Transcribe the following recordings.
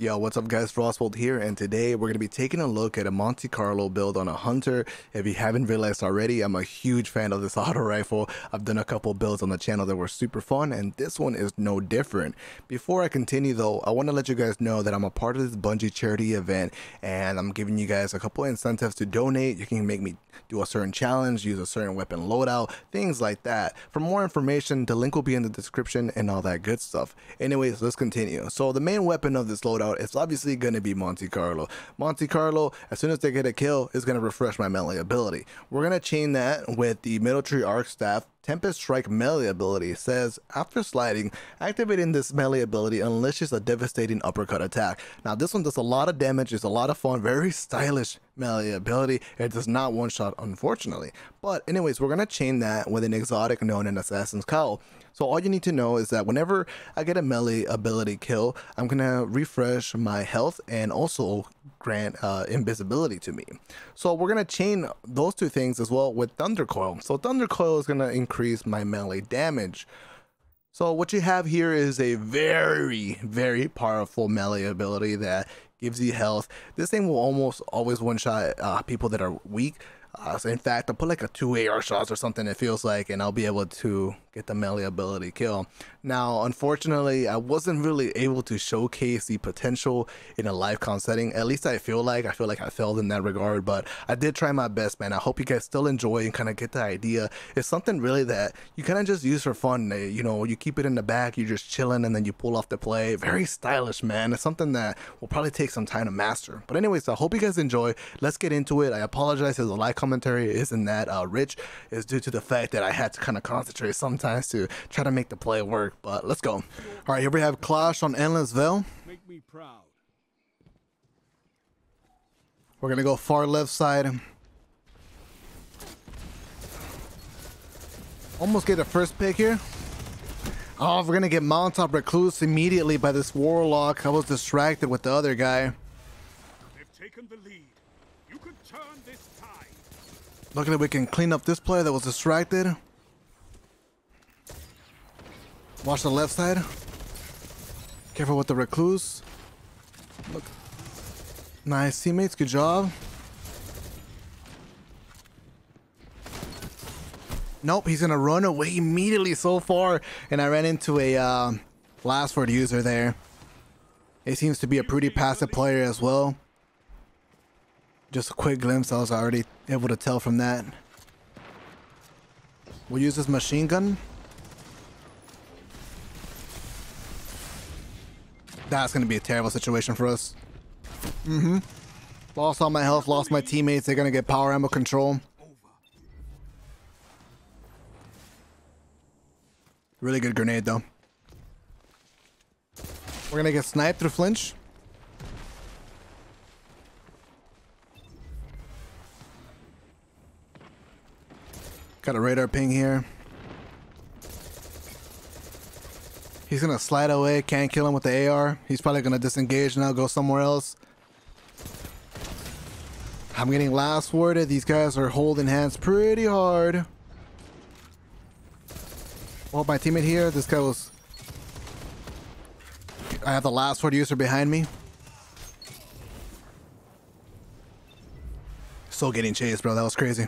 Yo, what's up guys, Frostbolt here, and today we're going to be taking a look at a Monte Carlo build on a Hunter. If you haven't realized already, I'm a huge fan of this auto rifle. I've done a couple builds on the channel that were super fun, and this one is no different. Before I continue though, I want to let you guys know that I'm a part of this Bungie charity event, and I'm giving you guys a couple incentives to donate. You can make me do a certain challenge, use a certain weapon loadout, things like that. For more information, the link will be in the description and all that good stuff. Anyways, let's continue. So the main weapon of this loadout it's obviously going to be Monte Carlo. Monte Carlo, as soon as they get a kill, is going to refresh my melee ability. We're going to chain that with the Middle Tree arc staff Tempest Strike melee ability says, after sliding, activating this melee ability unleashes a devastating uppercut attack. Now this one does a lot of damage, it's a lot of fun, very stylish melee ability. It does not one shot unfortunately. But anyways, we're gonna chain that with an exotic known as Assassin's Cowl. So all you need to know is that whenever I get a melee ability kill, I'm gonna refresh my health and also grant uh, invisibility to me. So we're gonna chain those two things as well with Thunder Coil. So Thunder Coil is gonna increase my melee damage. So what you have here is a very, very powerful melee ability that gives you health. This thing will almost always one-shot uh, people that are weak. Uh, so in fact, I'll put like a two AR shots or something. It feels like, and I'll be able to get the melee ability kill. Now, unfortunately, I wasn't really able to showcase the potential in a live con setting. At least I feel like I feel like I failed in that regard, but I did try my best, man. I hope you guys still enjoy and kind of get the idea. It's something really that you kind of just use for fun. Eh, you know, you keep it in the back, you're just chilling, and then you pull off the play. Very stylish, man. It's something that will probably take some time to master. But anyways, I hope you guys enjoy. Let's get into it. I apologize if the live commentary isn't that uh, rich. It's due to the fact that I had to kind of concentrate sometimes to try to make the play work. But let's go. All right, here we have Clash on Endless Vale. Make me proud. We're gonna go far left side. Almost get a first pick here. Oh, we're gonna get Mountaintop Recluse immediately by this Warlock. I was distracted with the other guy. Luckily we can clean up this player that was distracted. Watch the left side. Careful with the recluse. Look. Nice teammates, good job. Nope, he's gonna run away immediately so far, and I ran into a uh, last word user there. He seems to be a pretty passive player as well. Just a quick glimpse, I was already able to tell from that. We'll use this machine gun. That's going to be a terrible situation for us. Mm-hmm. Lost all my health, lost my teammates. They're going to get power ammo control. Really good grenade, though. We're going to get sniped through flinch. Got a radar ping here. He's gonna slide away, can't kill him with the AR. He's probably gonna disengage now, go somewhere else. I'm getting last worded. These guys are holding hands pretty hard. Well, my teammate here, this guy was... I have the last word user behind me. Still getting chased, bro. That was crazy.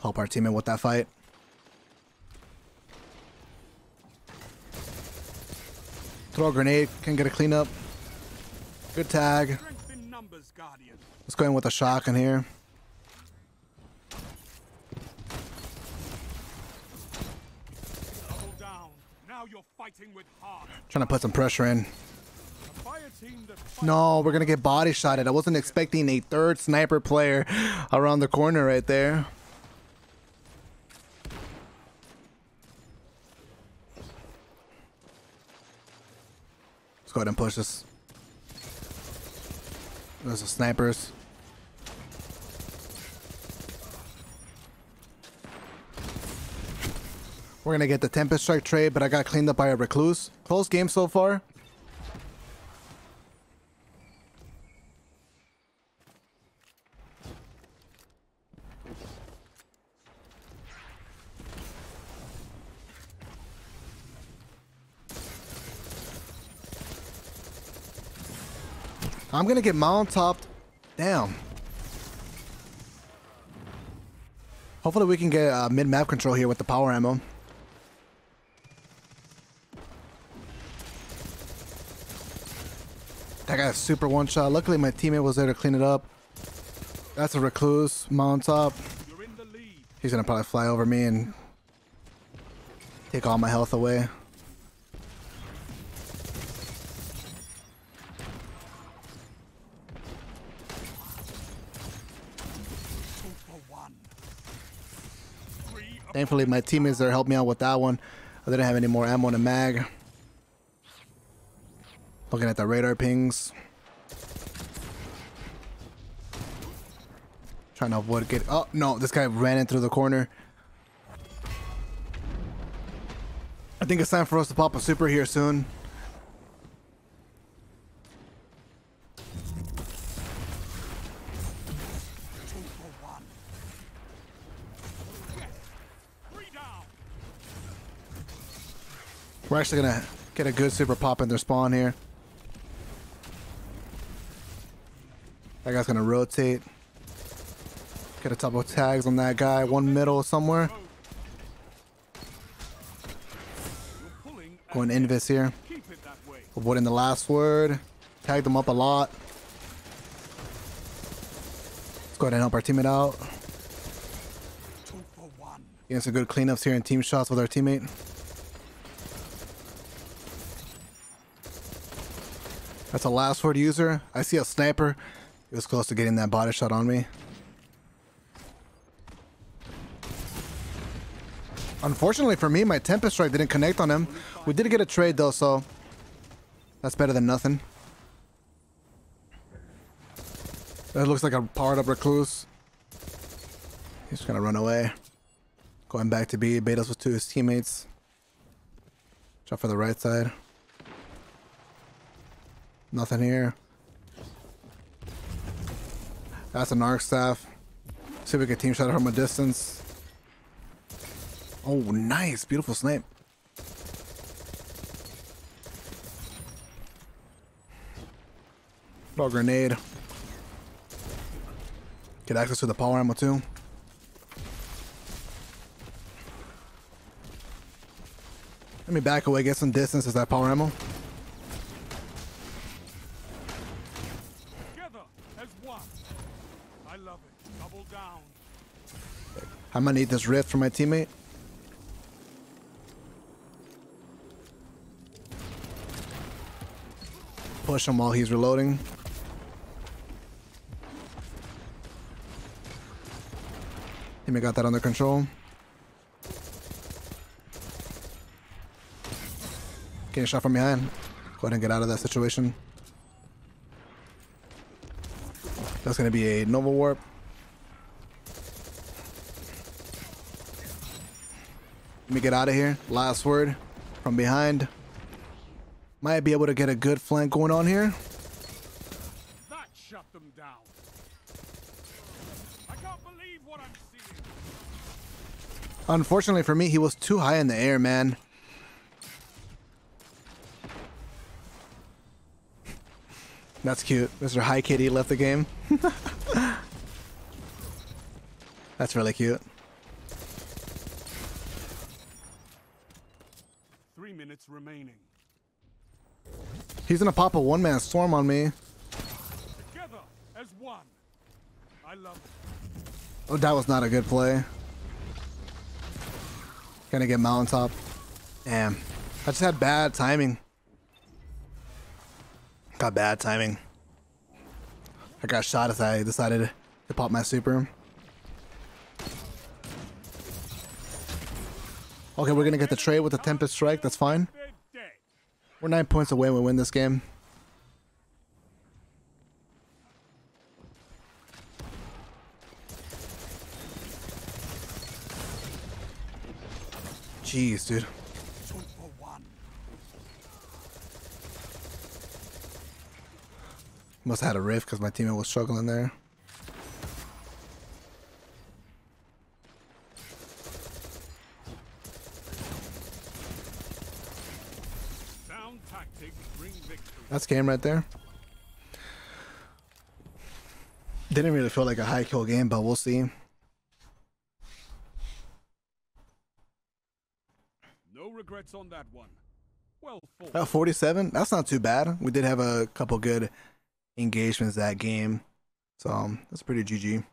Help our teammate with that fight. Throw a grenade, can get a cleanup. Good tag. Let's go in with a shotgun here. Trying to put some pressure in. No, we're gonna get body shotted. I wasn't expecting a third sniper player around the corner right there. Let's go ahead and push this. There's the snipers. We're gonna get the Tempest Strike trade, but I got cleaned up by a Recluse. Close game so far. I'm gonna get topped. Damn. Hopefully we can get uh, mid-map control here with the power ammo. That guy's super one shot. Luckily my teammate was there to clean it up. That's a recluse, mount top. He's gonna probably fly over me and take all my health away. Thankfully, my teammates there helped me out with that one. I didn't have any more ammo in the mag. Looking at the radar pings. Trying to avoid get. Oh no! This guy ran in through the corner. I think it's time for us to pop a super here soon. We're actually gonna get a good super pop in their spawn here. That guy's gonna rotate. Get a couple tags on that guy. One middle somewhere. Going Invis here. Avoiding the last word. Tagged them up a lot. Let's go ahead and help our teammate out. Getting some good cleanups here and team shots with our teammate. That's a last word user. I see a sniper. He was close to getting that body shot on me. Unfortunately for me, my Tempest Strike didn't connect on him. We did get a trade though, so that's better than nothing. That looks like a powered up recluse. He's gonna run away. Going back to B, Betas with two of his teammates. Jump for the right side. Nothing here. That's an arc staff. See if we can team shot it from a distance. Oh, nice. Beautiful snipe. Throw grenade. Get access to the power ammo too. Let me back away, get some distance as that power ammo. I'm gonna need this rift for my teammate. Push him while he's reloading. Teammate got that under control. Getting shot from behind. Go ahead and get out of that situation. That's gonna be a Nova Warp. Let me get out of here. Last word from behind. Might be able to get a good flank going on here. That shut them down. I can't believe what I'm seeing. Unfortunately for me, he was too high in the air, man. That's cute. Mr. High Kitty left the game. That's really cute. Remaining. He's gonna pop a one-man storm on me. Together as one. I love it. Oh, that was not a good play. Gonna get mountaintop. Damn. I just had bad timing. Got bad timing. I got shot as I decided to pop my super. Okay, we're gonna get the trade with the Tempest Strike. That's fine. We're nine points away. We win this game. Jeez, dude. Must have had a rift because my teammate was struggling there. That's game right there. Didn't really feel like a high kill game, but we'll see. No regrets on that one. Well. Uh, 47. That's not too bad. We did have a couple good engagements that game, so um, that's pretty GG.